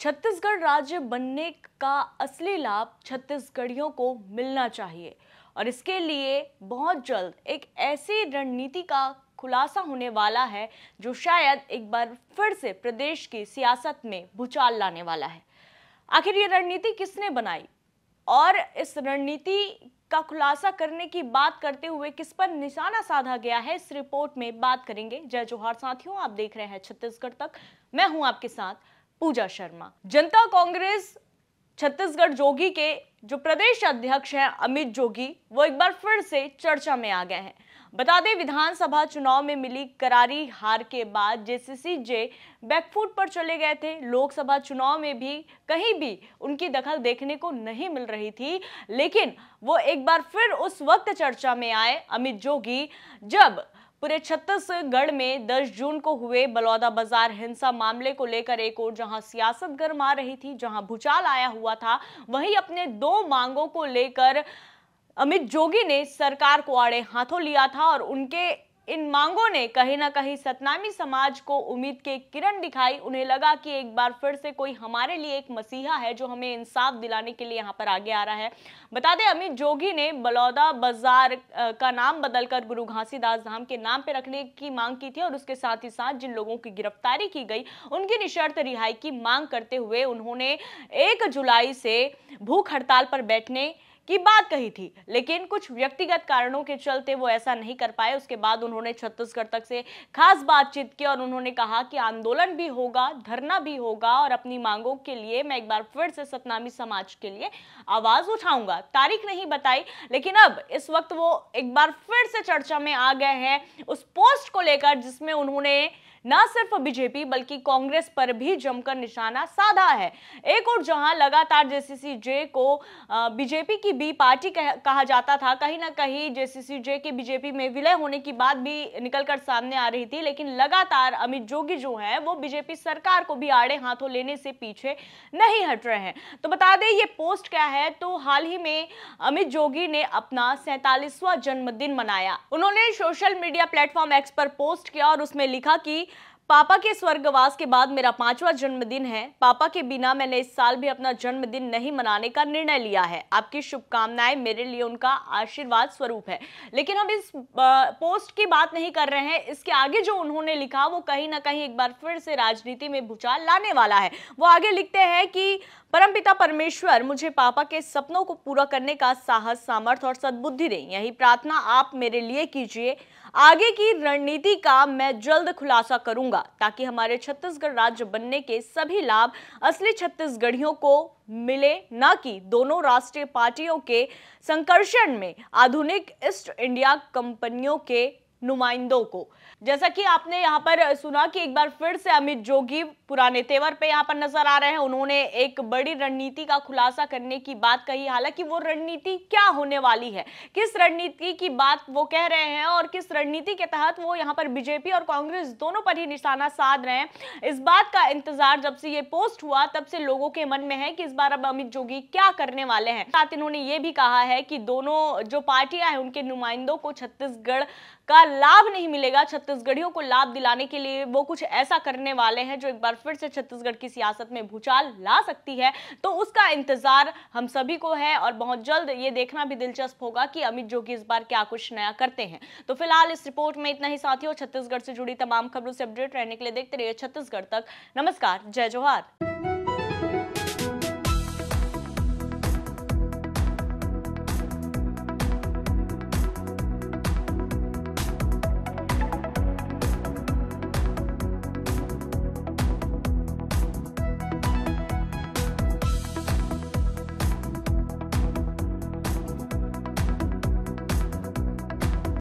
छत्तीसगढ़ राज्य बनने का असली लाभ छत्तीसगढ़ियों को मिलना चाहिए। और इसके लिए बहुत जल्द एक ऐसी रणनीति का खुलासा होने वाला है, जो शायद एक बार फिर से प्रदेश की सियासत में भूचाल लाने वाला है। आखिर ये रणनीति किसने बनाई? और इस रणनीति का खुलासा करने की बात करते हुए किस पर निशाना साधा गया है, इस रिपोर्ट में बात करेंगे। जय जोहार, साथियों, आप देख रहे हैं छत्तीसगढ़ तक। मैं हूँ आपके साथ पूजा शर्मा। जनता कांग्रेस छत्तीसगढ़ जोगी के जो प्रदेश अध्यक्ष हैं, अमित जोगी, वो एक बार फिर से चर्चा में आ गए हैं। बता दें, विधानसभा चुनाव में मिली करारी हार के बाद जेसीसी जे बैकफुट पर चले गए थे। लोकसभा चुनाव में भी कहीं भी उनकी दखल देखने को नहीं मिल रही थी, लेकिन वो एक बार फिर उस वक्त चर्चा में आए, अमित जोगी, जब पूरे छत्तीसगढ़ में 10 जून को हुए बलौदा बाज़ार हिंसा मामले को लेकर एक और जहाँ सियासत गर्म रही थी, जहाँ भूचाल आया हुआ था, वहीं अपने दो मांगों को लेकर अमित जोगी ने सरकार को आड़े हाथों लिया था और उनके इन मांगों ने कहीं ना कहीं सतनामी समाज को उम्मीद के किरण दिखाई। उन्हें लगा कि एक बार फिर से कोई हमारे लिए एक मसीहा है जो हमें इंसाफ दिलाने के लिए यहाँ पर आगे आ रहा है। बता दें, अमित जोगी ने बलौदा बाज़ार का नाम बदलकर गुरु घासीदास धाम के नाम पर रखने की मांग की थी और उसके साथ ही साथ जिन लोगों की गिरफ्तारी की गई, उनकी निशर्त रिहाई की मांग करते हुए उन्होंने एक जुलाई से भूख हड़ताल पर बैठने की बात कही थी, लेकिन कुछ व्यक्तिगत कारणों के चलते वो ऐसा नहीं कर पाए। उसके बाद उन्होंने छत्तीसगढ़ तक से खास बातचीत की और उन्होंने कहा कि आंदोलन भी होगा, धरना भी होगा और अपनी मांगों के लिए मैं एक बार फिर से सतनामी समाज के लिए आवाज़ उठाऊँगा। तारीख नहीं बताई, लेकिन अब इस वक्त वो एक बार फिर से चर्चा में आ गए हैं। उस पोस्ट को लेकर जिसमें उन्होंने न सिर्फ़ बीजेपी बल्कि कांग्रेस पर भी जमकर निशाना साधा है। एक और जहाँ लगातार जेसीसी जे को बीजेपी की बी पार्टी कह, कहा जाता था कहीं ना कहीं जेसीसी जे के बीजेपी में विलय होने की बात भी निकलकर सामने आ रही थी लेकिन लगातार अमित जोगी जो है वो बीजेपी सरकार को भी आड़े हाथों लेने से पीछे नहीं हट रहे हैं। तो बता दें ये पोस्ट क्या है? तो हाल ही में अमित जोगी ने अपना सैतालीसवां जन्मदिन मनाया। उन्होंने सोशल मीडिया प्लेटफॉर्म एक्स पर पोस्ट किया और उसमें लिखा कि पापा के स्वर्गवास के बाद मेरा पांचवा जन्मदिन है। पापा के बिना मैंने इस साल भी अपना जन्मदिन नहीं मनाने का निर्णय लिया है। आपकी शुभकामनाएँ मेरे लिए उनका आशीर्वाद स्वरूप है। लेकिन हम इस पोस्ट की बात नहीं कर रहे हैं। इसके आगे जो उन्होंने लिखा, वो कहीं ना कहीं एक बार फिर से राजनीति में भूचाल लाने वाला है। वो आगे लिखते हैं कि परमपिता परमेश्वर, मुझे पापा के सपनों को पूरा करने का साहस, सामर्थ्य और सद्बुद्धि दें। यही प्रार्थना आप मेरे लिए कीजिए। आगे की रणनीति का मैं जल्द खुलासा करूँगा, ताकि हमारे छत्तीसगढ़ राज्य बनने के सभी लाभ असली छत्तीसगढ़ियों को मिले, न कि दोनों राष्ट्रीय पार्टियों के संकर्षण में आधुनिक ईस्ट इंडिया कंपनियों के नुमाइंदों को। जैसा कि आपने यहाँ पर सुना कि एक बार फिर से अमित जोगी पुराने तेवर पे यहाँ पर नज़र आ रहे हैं। उन्होंने एक बड़ी रणनीति का खुलासा करने की बात कही। हालाँकि वो रणनीति क्या होने वाली है? किस रणनीति की बात वो कह रहे हैं और किस रणनीति के तहत वो यहाँ पर बीजेपी और कांग्रेस दोनों पर ही निशाना साध रहे हैं? इस बात का इंतज़ार जब से ये पोस्ट हुआ, तब से लोगों के मन में है कि इस बार अब अमित जोगी क्या करने वाले हैं। साथ इन्होंने ये भी कहा है कि दोनों जो पार्टियाँ हैं, उनके नुमाइंदों को छत्तीसगढ़ का लाभ नहीं मिलेगा छत्तीसगढ़ियों को लाभ दिलाने के लिए। वो कुछ ऐसा करने वाले हैं जो एक बार फिर से छत्तीसगढ़ की सियासत में भूचाल ला सकती है। तो उसका इंतज़ार हम सभी को है और बहुत जल्द ये देखना भी दिलचस्प होगा कि अमित जोगी इस बार क्या कुछ नया करते हैं। तो फ़िलहाल इस रिपोर्ट में इतना ही साथियों, छत्तीसगढ़ से जुड़ी तमाम खबरों से अपडेट रहने के लिए देखते रहिए छत्तीसगढ़ तक। नमस्कार, जय जोहार।